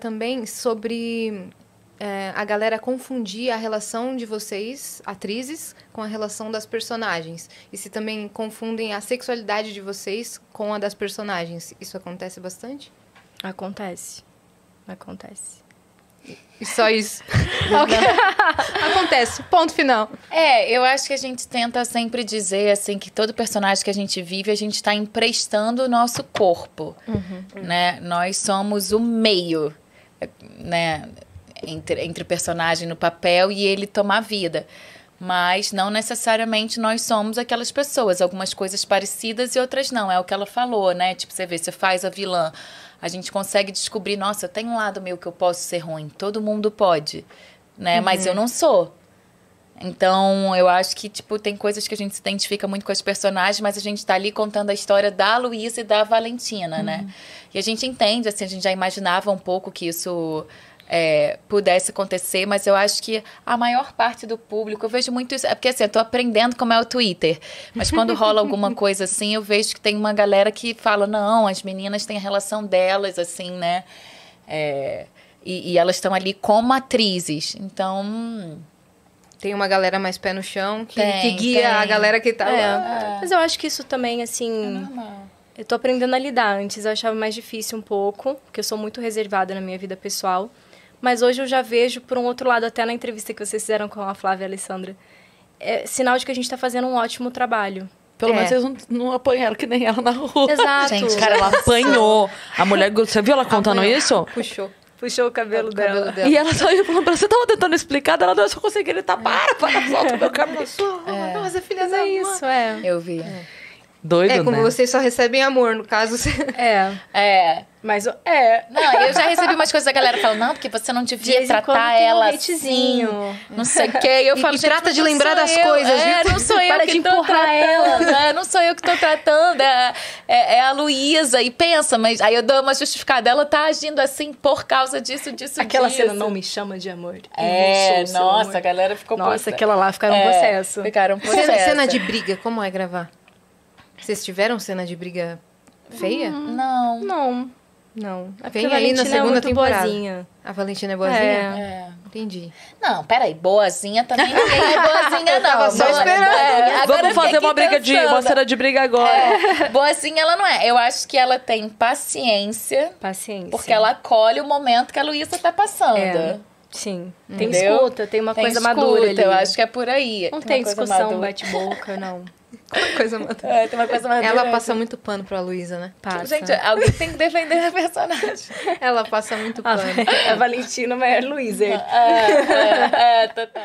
também sobre é, a galera confundir a relação de vocês, atrizes, com a relação das personagens. E se também confundem a sexualidade de vocês com a das personagens. Isso acontece bastante? Acontece. Acontece. E só isso. Acontece, ponto final. É, eu acho que a gente tenta sempre dizer assim que todo personagem que a gente vive, a gente está emprestando o nosso corpo, uhum. né? Nós somos o meio, né? Entre, entre personagem no papel e ele tomar vida. Mas não necessariamente nós somos aquelas pessoas. Algumas coisas parecidas e outras não. É o que ela falou, né? Tipo, você vê, você faz a vilã a gente consegue descobrir, nossa, tem um lado meu que eu posso ser ruim, todo mundo pode, né? Uhum. Mas eu não sou. Então, eu acho que, tipo, tem coisas que a gente se identifica muito com as personagens, mas a gente tá ali contando a história da Luísa e da Valentina, né? uhum. né? E a gente entende, assim, a gente já imaginava um pouco que isso é, pudesse acontecer, mas eu acho que a maior parte do público, eu vejo muito isso, é porque assim, eu tô aprendendo como é o Twitter, mas quando rola alguma coisa assim, eu vejo que tem uma galera que fala, não, as meninas têm a relação delas, assim, né, é, e, e, elas estão ali como atrizes, então... Tem uma galera mais pé no chão que, tem, que guia tem. a galera que tá é, lá. É. Mas eu acho que isso também, assim... É eu tô aprendendo a lidar. Antes eu achava mais difícil um pouco, porque eu sou muito reservada na minha vida pessoal. Mas hoje eu já vejo, por um outro lado, até na entrevista que vocês fizeram com a Flávia e a Alessandra, é sinal de que a gente está fazendo um ótimo trabalho. Pelo é. menos vocês não, não, apanharam que nem ela na rua. Exato. Gente, cara, ela apanhou. A mulher, você viu ela contando Apanhou. isso? Puxou. Puxou o cabelo, o cabelo dela. dela. E ela só ia falando pra você, tava tentando explicar, ela não, eu só consegui gritar, para, para, solta o meu cabelo. É. Nossa, filha da é isso, é. Eu vi. É. Doido, É, como né? vocês só recebem amor, no caso. É. É. Mas, é. Não, eu já recebi umas coisas da galera falando, não, porque você não devia de tratar ela um assim. Não sei o quê. E eu E- falo, e trata de lembrar das eu. coisas, É, viu? não sou eu eu que tô tratando. É, é, é a Luísa. E pensa, mas aí eu dou uma justificada. Ela tá agindo assim por causa disso, disso, Aquela disso. cena não me chama de amor. É, seu nossa, amor. a galera ficou Nossa, puta. aquela lá ficaram um É, processo. Ficaram um Cena, processo. cena de briga, como é gravar? Vocês tiveram cena de briga feia? Não. Não, não. É Vem a aí na Valentina é segunda muito temporada. boazinha. A Valentina é boazinha? É. É. Entendi. Não, peraí, boazinha também ninguém é boazinha, não. tava só Boa- esperando. É, Vamos fazer uma briga de. pensando. Uma cena de briga agora. É, boazinha ela não é. Eu acho que ela tem paciência, Paciência. porque ela acolhe o momento que a Luísa tá passando. É. Sim. Tem Entendeu? escuta, tem uma Tem coisa escuta, madura ali. Eu acho que é por aí. Não tem coisa discussão, bate-boca, não. Coisa. É, tem uma coisa madura. Ela passa muito pano pra Luísa, né? Passa. Gente, alguém tem que defender a personagem. Ela passa muito a, pano. a Valentina, mas é Luísa. é, é, é, total.